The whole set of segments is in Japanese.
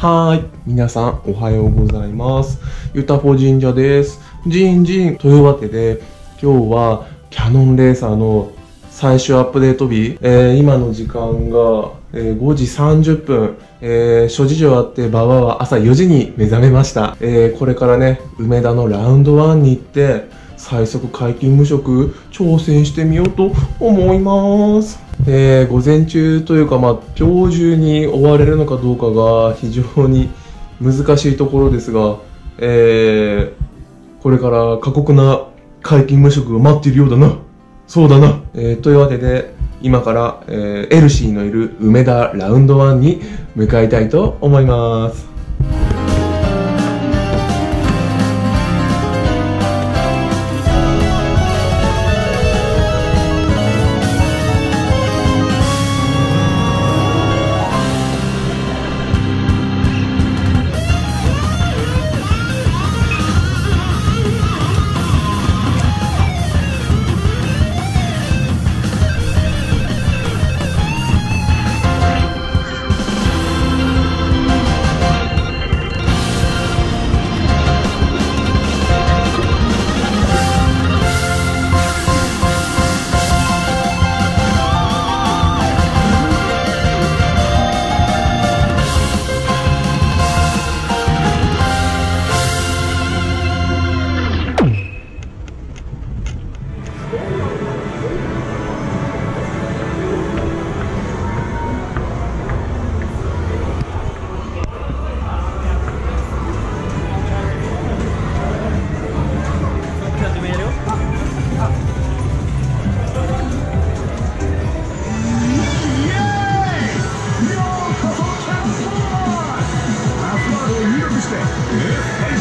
はーい。皆さん、おはようございます。ゆたぽ神社です。じんじん。というわけで、今日は、キャノンレーサーの最終アップデート日、えー今の時間が、えー5時30分、えー諸事情あって、馬場は朝4時に目覚めました。えーこれからね、梅田のラウンド1に行って、最速解禁無職挑戦してみようと思います。えー午前中というか、まあ、今日中に終われるのかどうかが非常に難しいところですが、えーこれから過酷な解禁無職が待っているようだな。そうだな。えーというわけで、今から、えーエルシーのいる梅田ラウンド1に向かいたいと思います。Yeah.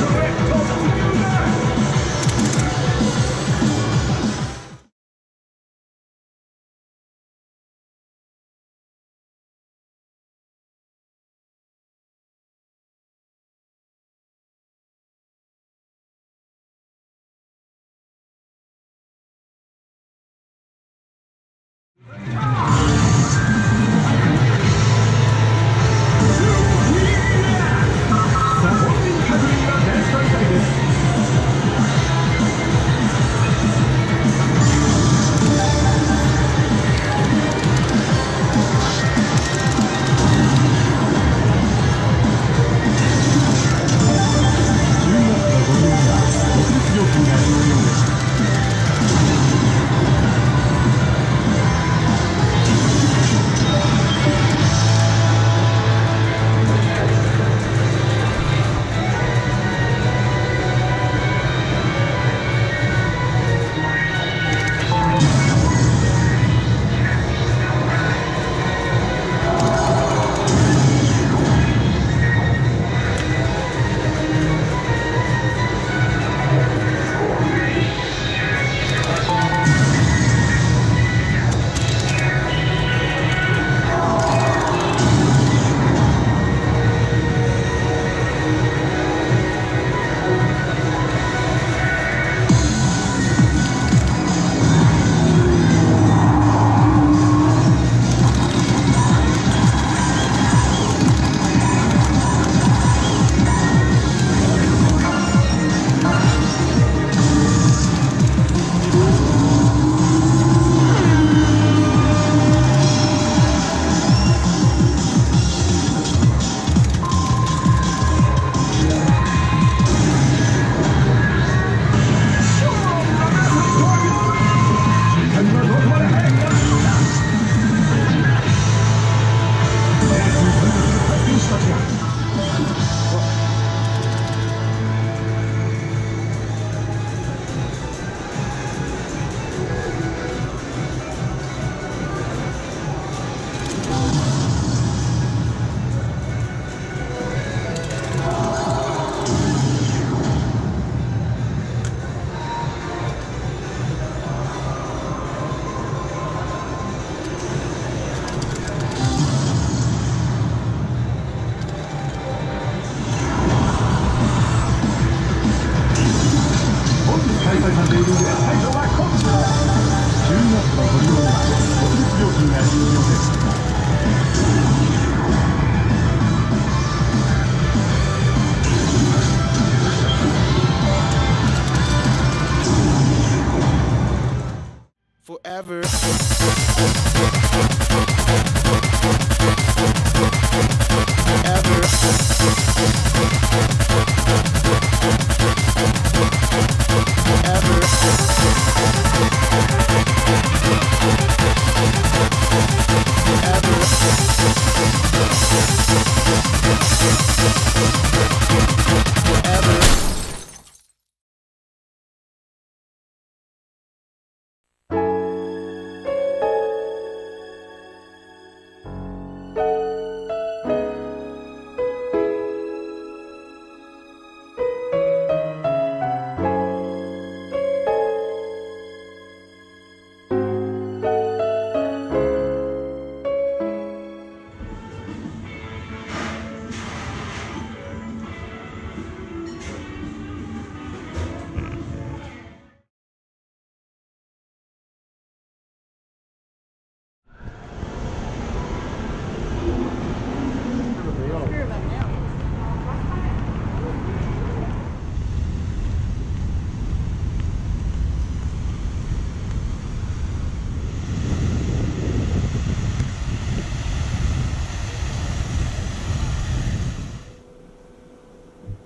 forever.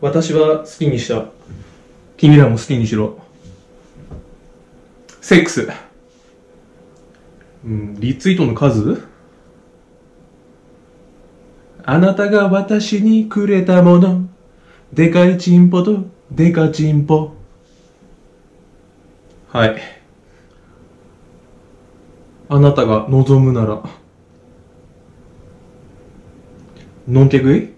私は好きにした。君らも好きにしろ。セックス。うん、リツイートの数？あなたが私にくれたもの。でかいチンポと、でかチンポ。はい。あなたが望むなら。のんけ食い？